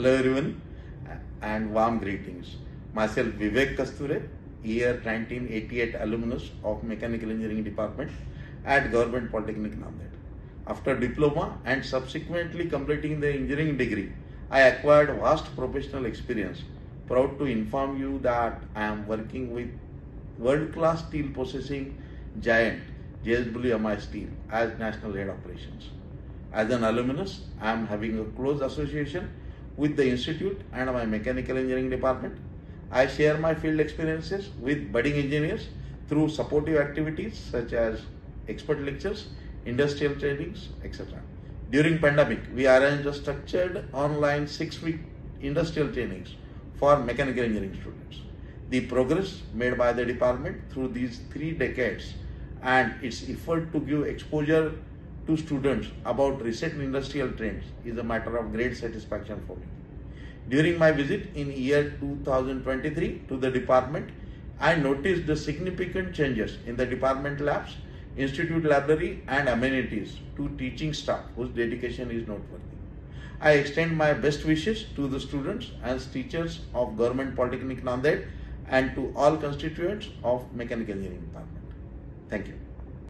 Hello everyone and warm greetings. Myself Vivek Kasture, year 1988 alumnus of Mechanical Engineering Department at Government Polytechnic Nanded. After diploma and subsequently completing the engineering degree, I acquired vast professional experience. Proud to inform you that I am working with world-class steel processing giant JSW Steel as National Head Operations. As an alumnus, I am having a close association with the institute and my mechanical engineering department. I share my field experiences with budding engineers through supportive activities such as expert lectures, industrial trainings, etc. During pandemic, we arranged a structured online six-week industrial trainings for mechanical engineering students. The progress made by the department through these three decades and its effort to give exposure to students about recent industrial trends is a matter of great satisfaction for me. During my visit in year 2023 to the department, I noticed the significant changes in the department labs, institute library and amenities to teaching staff whose dedication is noteworthy. I extend my best wishes to the students and teachers of Government Polytechnic Nanded and to all constituents of Mechanical Engineering Department. Thank you.